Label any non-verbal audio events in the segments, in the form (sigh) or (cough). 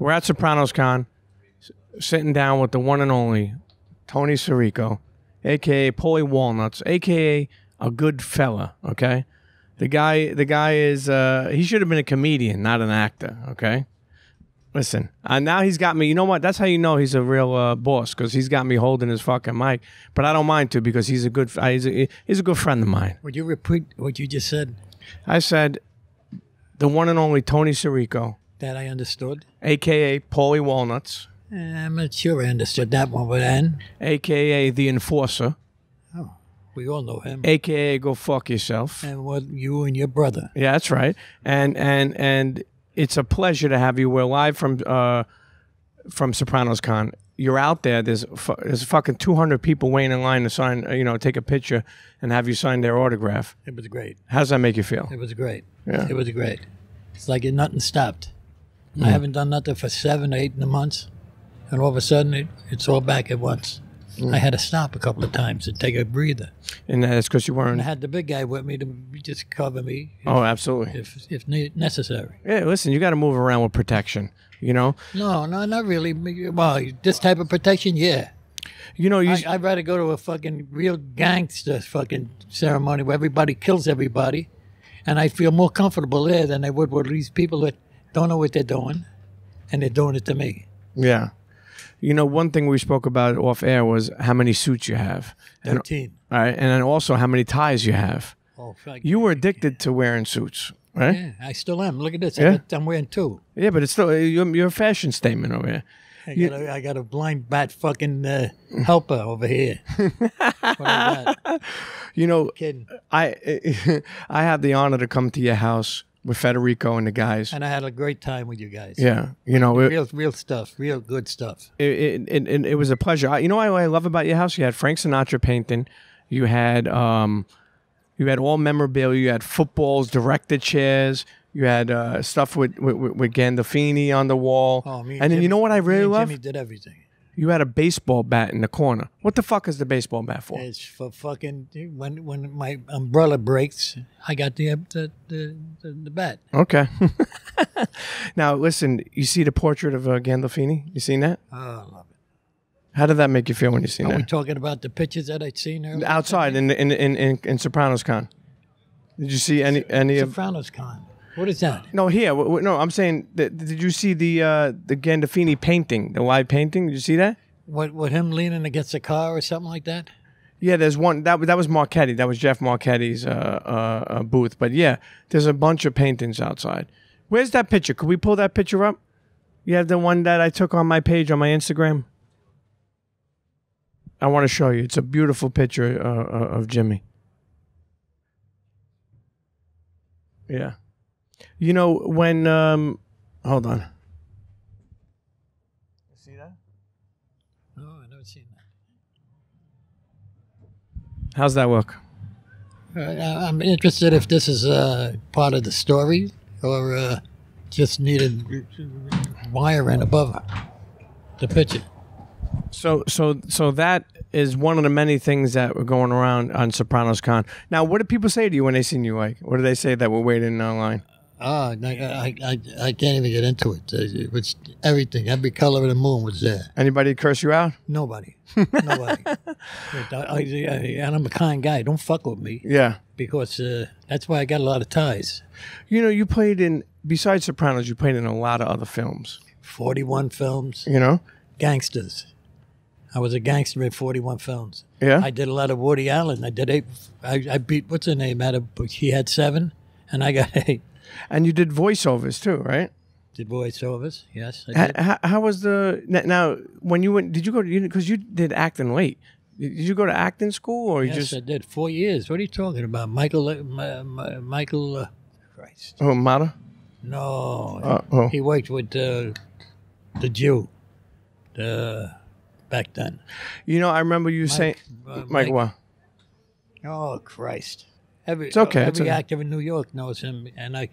We're at Sopranos Con, sitting down with the one and only Tony Sirico, aka Paulie Walnuts, aka a good fella. Okay, the guy, the guy is uh, he should have been a comedian, not an actor. Okay. Listen, uh, now he's got me. You know what? That's how you know he's a real uh, boss because he's got me holding his fucking mic. But I don't mind to because he's a good. uh, He's a, he's a good friend of mine. Would you repeat what you just said? I said, the one and only Tony Sirico, That I understood. aka Paulie Walnuts, Eh, I'm not sure I understood that one, but then aka the Enforcer, Oh, we all know him. aka Go Fuck Yourself. And what you and your brother. Yeah, that's right. And and and it's a pleasure to have you. We're live from uh, from Sopranos Con. You're out there. There's there's fucking 200 people waiting in line to sign. uh, You know, take a picture and have you sign their autograph. It was great. How does that make you feel? It was great. Yeah. It was great. It's like it, nothing stopped. I haven't done nothing for seven, eight months, and all of a sudden it, it's all back at once. I mm. had to stop a couple of times and take a breather. And that's because you And I weren't. had the big guy with me to just cover me if, Oh, absolutely. if, if necessary. Yeah, listen, you got to move around with protection. You know, No, no, not really. Well, this type of protection, yeah. you know, you. I, I'd rather go to a fucking real gangster fucking ceremony where everybody kills everybody, and I feel more comfortable there than I would with these people that don't know what they're doing, and they're doing it to me. Yeah. You know, one thing we spoke about off air was how many suits you have. And, Thirteen. all right, and then also how many ties you have. Oh, fuck. You were addicted to wearing suits, right? Yeah, I still am. Look at this. Yeah? I got, I'm wearing two. Yeah, but it's still you're, you're a fashion statement over here. I got, a, I got a blind bat fucking uh, helper over here. (laughs) what is that? You know, Kidding. I (laughs) I had the honor to come to your house with Federico and the guys. And I had a great time with you guys. Yeah, you know, it, Real, real stuff. Real good stuff. it, it, it, it was a pleasure. I, you know what I love about your house? You had Frank Sinatra painting. You had um, you had all memorabilia. You had footballs, director chairs. You had uh, stuff with, with with Gandolfini on the wall. Oh, me and then you know what I really and love? Jimmy did everything. You had a baseball bat in the corner. What the fuck is the baseball bat for? It's for fucking when when my umbrella breaks, I got the the the, the, bat. Okay. (laughs) now listen, you see the portrait of uh, Gandolfini? You seen that? Oh, I love it. How did that make you feel when you seen Are we that? talking about the pictures that I'd seen earlier? Outside in in in in, in Sopranos Con. Did you see any any of? Sopranos Con. What is that? No, here. W- w- no, I'm saying. That, did you see the uh, the Gandolfini painting, the live painting? Did you see that? What what him leaning against a car or something like that? Yeah, there's one that that was Marchetti. That was Jeff Marchetti's uh, uh, uh, booth. But yeah, there's a bunch of paintings outside. Where's that picture? Could we pull that picture up? You have the one that I took on my page on my Instagram. I want to show you. It's a beautiful picture uh, uh, of Jimmy. Yeah, you know when. Um, hold on. See that? No, I never seen that. How's that work? Uh, I'm interested if this is uh, part of the story or uh, just needed wiring above the picture. So, so, so that is one of the many things that were going around on Sopranos Con. Now, what do people say to you when they see you? Like, what do they say that we're waiting online? Ah, I, I, I, I can't even get into it. Uh, It was everything. Every color of the moon was there. Anybody curse you out? Nobody. Nobody. (laughs) I, I, I, and I'm a kind guy. Don't fuck with me Yeah. because uh, that's why I got a lot of ties. You know, you played in besides Sopranos, you played in a lot of other films. 41 films, You know? gangsters. I was a gangster in 41 films. Yeah. I did a lot of Woody Allen. I did eight. I, I beat, what's her name? Out of, he had seven, and I got (laughs) eight. And you did voiceovers too, right? Did voiceovers? Yes, I How, did. how, was the now when you went? Did you go to because you did acting late? Did you go to acting school or you Yes, just I did. Four years. What are you talking about? Michael, uh, Michael, uh, Christ. oh Mata? No. Uh, oh. He worked with uh, the Jew the, back then. You know, I remember you saying, uh, Mike, Mike- what? Oh Christ! Every It's okay, Every it's okay. actor in New York knows him, and I,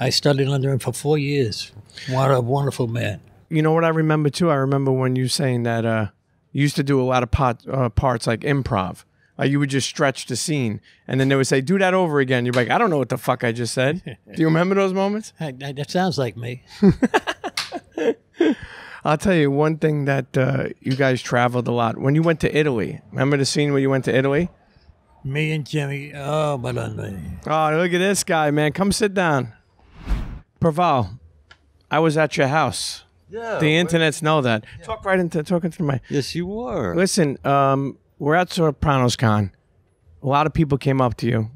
I studied under him for four years. What a wonderful man! You know what I remember too? I remember when you saying that uh, you used to do a lot of pot, uh, parts like improv. Like you would just stretch the scene, and then they would say, "Do that over again." You're like, "I don't know what the fuck I just said." (laughs) do you remember those moments? Hey, that that sounds like me. (laughs) I'll tell you one thing that uh, you guys traveled a lot. When you went to Italy, remember the scene where you went to Italy? Me and Jimmy. Oh, but Oh, look at this guy, man. Come sit down. Proval, I was at your house. Yeah. The internets know that. Talk right into talking to my. Yes, you were. Listen, um, we're at Sopranos Con. A lot of people came up to you.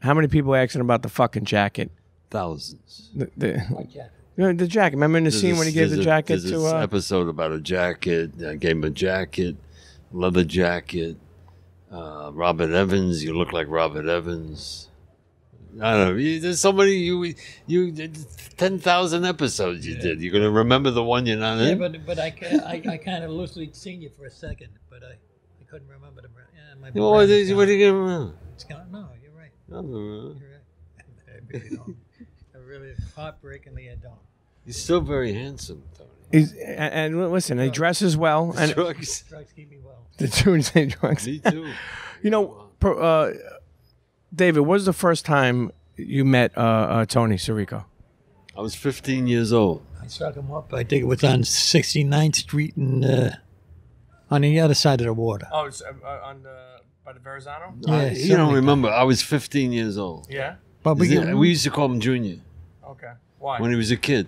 How many people asking about the fucking jacket? Thousands. The, the, (laughs) the, the jacket. Remember in the There's scene a- when he gave the a- jacket there's to this uh, episode about a jacket. I gave him a jacket, leather jacket. Uh, Robert Evans, you look like Robert Evans. I don't know. you- There's so many. You you did ten thousand episodes. You did. You're gonna remember the one you're not yeah, in. but but I I, I kind of loosely seen you for a second, but I, I couldn't remember the. Yeah, my Oh, what, brain's is- what are gone. you gonna remember? It's gone. No, you're right. I don't remember. You're right. (laughs) I really. I really heartbreakingly I don't. You're still very handsome, Tony. he's, and, and listen, he dresses well, (laughs) and Drugs. Drugs keep me well. (laughs) the two same drugs. Me too. You know, per, uh, David, what was the first time you met uh, uh, Tony Sirico? I was 15 years old. I struck him up. I think it was on 69th Street and uh, on the other side of the water. Oh, it's on the by the Verrazano. Yeah, I- you don't like remember. I was 15 years old. Yeah. But we, it- we used to call him Junior Okay. Why? when he was a kid.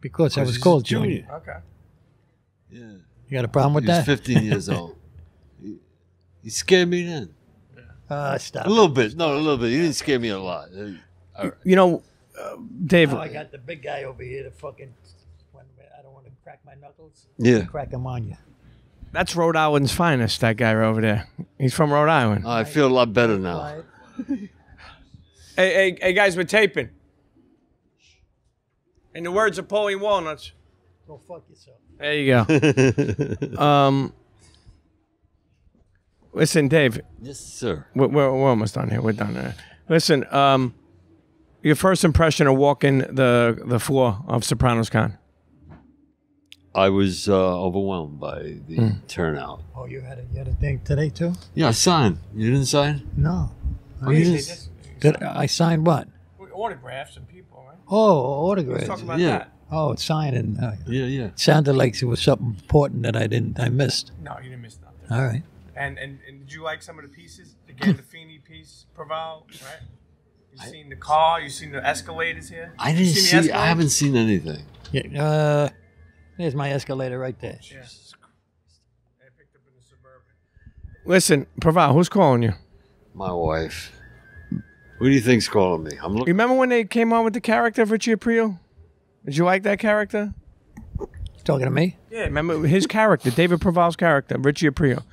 because I was called junior. Junior. okay. Yeah. You got a problem with He was that? 15 years old. (laughs) He, he scared me then. Uh, stop. A little bit. No, a little bit. You didn't scare me a lot. You know, uh, Dave. Now I got the big guy over here to fucking. I don't want to crack my knuckles. Yeah. Crack them on you. That's Rhode Island's finest. That guy over there. He's from Rhode Island. I feel a lot better now. (laughs) Hey, hey, hey, guys, we're taping. In the words of Paulie Walnuts. Go fuck yourself. There you go. (laughs) um, listen, Dave, yes, sir. we're, we're, we're almost done here. We're done there. Listen, um, your first impression of walking the the floor of Sopranos Con. I was uh, overwhelmed by the Hmm. turnout. Oh, you had a you had a thing today too? Yeah, I signed. You didn't sign? No. Oh, you didn't? Did I signed what? Autographs and people, right? Oh, autographs. Talk about Yeah. Oh, it's signing. Uh, Yeah, yeah. it sounded like it was something important that I didn't. I missed. No, you didn't miss nothing. All right. And, and and did you like some of the pieces? The Gandolfini piece, Proval, right? You seen the car? You seen the escalators here? I didn't seen the see. I haven't seen anything. Yeah. Uh, there's my escalator right there. Listen, Proval, who's calling you? My wife. Who do you think's calling me? I'm You looking. remember when they came on with the character of Richie Aprile? Did you like that character? Talking to me? Yeah. Remember his character, David Proval's character, Richie Aprile.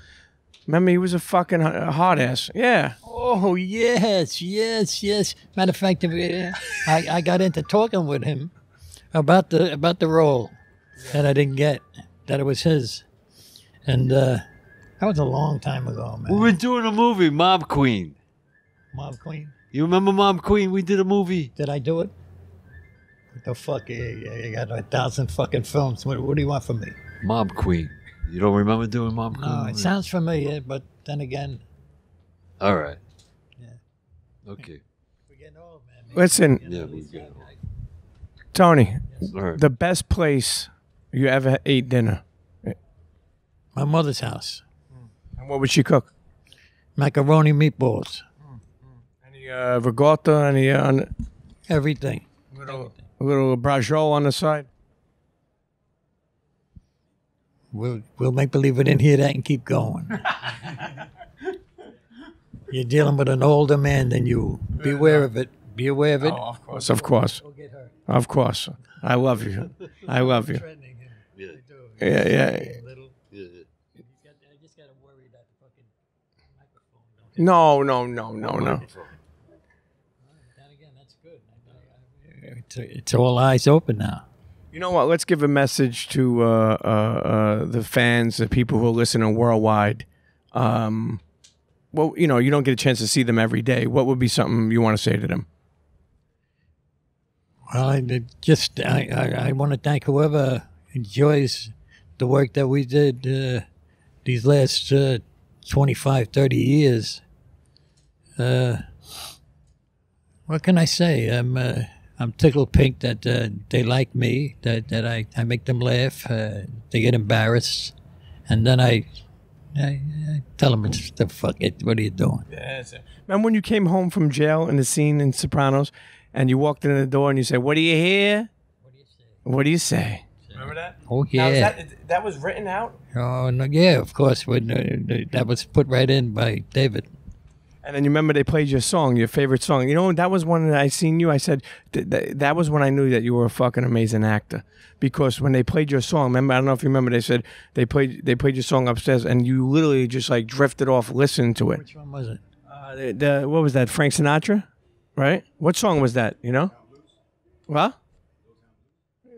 Remember he was a fucking hot ass. Yeah. Oh yes, yes, yes. Matter of fact, uh, I, I got into talking with him about the about the role that I didn't get, that it was his, and uh, that was a long time ago, man. We were doing a movie, Mob Queen. Mob Queen, You remember Mob Queen? We did a movie. did I do it? What the fuck? You, you got a thousand fucking films. What, what do you want from me? Mob Queen. You don't remember doing Mob Queen? No, it sounds familiar, but then again, All right. Yeah. Okay. we're getting old, man. Listen, Yeah, we got it. Tony, All right. the best place you ever ate dinner. My mother's house, And what would she cook? macaroni meatballs, Any uh, ricotta? Any uh, on, everything. little little braciole on the side? We'll we'll make believe we didn't hear that and keep going. (laughs) You're dealing with an older man than you. Be aware of it. Be aware of it. Oh, of course, of course, Go get her. of course. I love you. I love you. Yeah. Yeah, yeah. Little. Yeah. I just gotta worry that fucking microphone. Don't No, no, no, no, no. It's all eyes open now. You know what? Let's give a message to uh, uh, uh, the fans, the people who are listening worldwide. Um, well, you know, you don't get a chance to see them every day. What would be something you want to say to them? Well, I just I, I, I want to thank whoever enjoys the work that we did uh, these last uh, 25, 30 years. Uh, what can I say? I'm uh, I'm tickled pink that uh, they like me, that, that I, I make them laugh, uh, they get embarrassed, and then I, I, I tell them, it's the fuck it, what are you doing? Remember when you came home from jail in the scene in Sopranos, and you walked in the door and you said, "What do you hear? What do you say?" Remember that? Oh, Now, yeah. that that was written out, Oh, no, yeah, of course. When, uh, that was put right in by David. And then you remember they played your song, your favorite song. You know that was one that I seen you. I said th- th- that was when I knew that you were a fucking amazing actor because when they played your song, remember I don't know if you remember, they said they played they played your song upstairs, and you literally just like drifted off listening to it. Which one was it? Uh, the, the what was that? Frank Sinatra, right? What song was that? You know? What?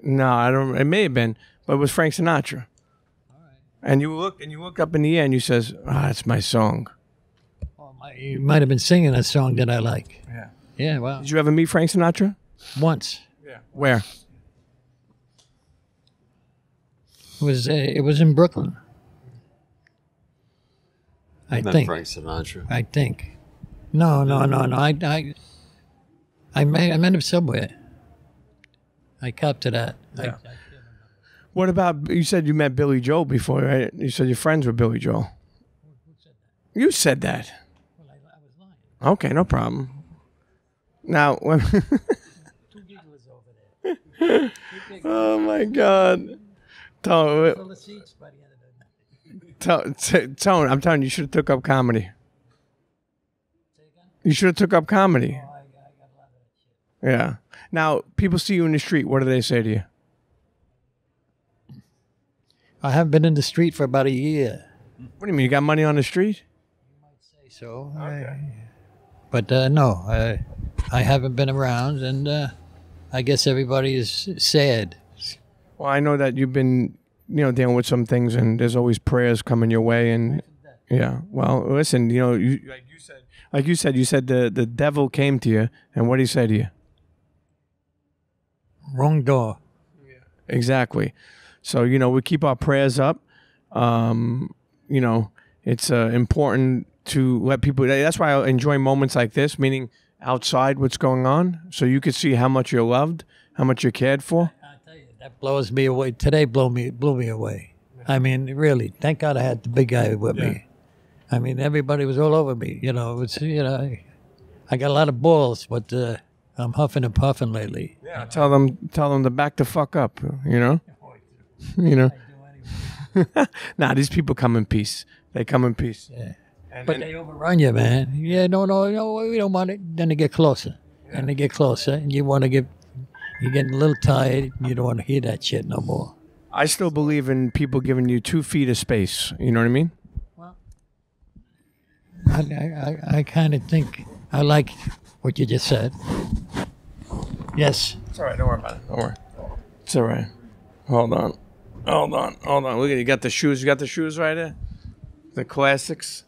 No, I don't. It may have been, but it was Frank Sinatra. And you look and you look up in the air and you says, "Ah, it's my song." My, you might have been singing a song that I like. Yeah. Yeah, well, Did you ever meet Frank Sinatra? once. Yeah. Where? It was uh, it was in Brooklyn. I Met think. Frank Sinatra. I think. No, no, no, no. I I I met, I met him somewhere. I copped to that. I, What about you said you met Billy Joel before, right? You said you're friends with Billy Joel. You said that. Okay, no problem. Now, when (laughs) oh my God, Tone, Tone, Tone, I'm telling you, you should have took up comedy. You should have took up comedy. Yeah. Now, people see you in the street. What do they say to you? I haven't been in the street for about a year. What do you mean? You got money on the street? You might say so, I- but uh, no, I, I haven't been around, and uh, I guess everybody is sad. Well, I know that you've been, you know, dealing with some things, and there's always prayers coming your way, and yeah. Well, listen, you know, you like you said, like you said, you said the the devil came to you, and what did he say to you? Wrong door. Exactly. So you know, we keep our prayers up. Um, you know, it's uh, important to let people. That's why I enjoy moments like this, meaning outside what's going on, so you can see how much you're loved, how much you're cared for. I tell you, that blows me away. Today blew me blew me away. I mean, really. Thank God I had the big guy with me. I mean, everybody was all over me. You know, it's you know, I, I got a lot of balls, but uh, I'm huffing and puffing lately. Yeah. Tell them, tell them to back the fuck up. You know. (laughs) you know. (laughs) nah, these people come in peace. They come in peace. Yeah. And, But and- they overrun you, man. Yeah, no, no, no, we don't want it. Then they get closer. And they get closer, and you want to get, you're getting a little tired. You don't want to hear that shit no more. I still believe in people giving you two feet of space. You know what I mean? I, I, I, I kind of think I like what you just said. Yes. It's all right. Don't worry about it. Don't worry. It's all right. Hold on. Hold on. Hold on. Look at you. Got the shoes. You got the shoes right there. The classics.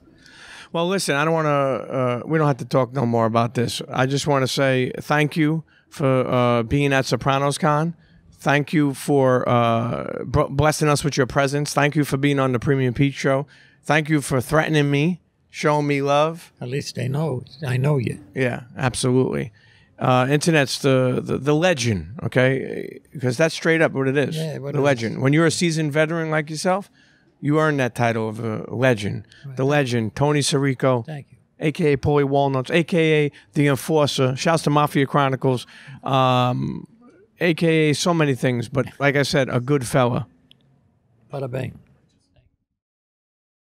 Well, listen. I don't want to. Uh, we don't have to talk no more about this. I just want to say thank you for uh, being at Sopranos Con. Thank you for uh, b- blessing us with your presence. Thank you for being on the Premium Pete Show. Thank you for threatening me, showing me love. At least they know. I know you. Yeah, absolutely. Uh, internet's the, the the legend, okay? Because that's straight up what it is. Yeah, what the is. legend. When you're a seasoned veteran like yourself, you earned that title of a legend. The legend, Tony Sirico, Thank you. aka Paulie Walnuts, aka the Enforcer. Shouts to Mafia Chronicles, um, aka so many things. But like I said, a good fella. Bada bang.